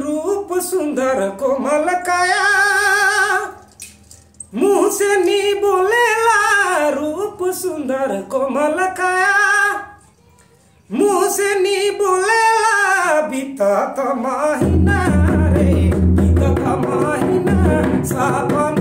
रूप सुंदर को मलकाया मुँह से नी बोलेला रूप सुंदर को मलकाया मुँह से नी बोलेला बीता महीना रे बीता महीना सावन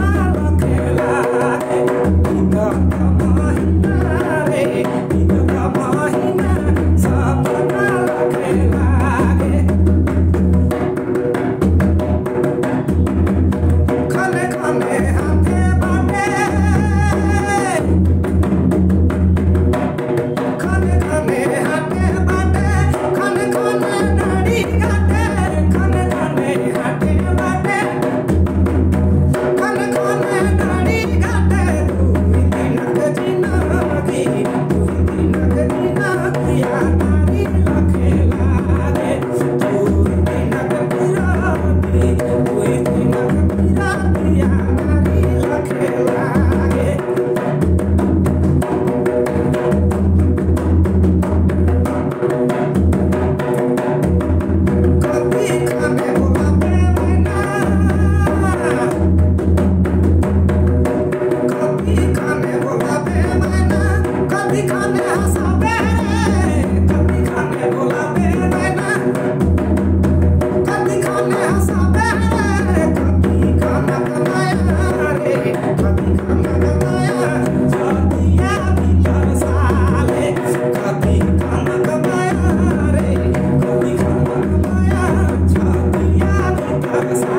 Thank you.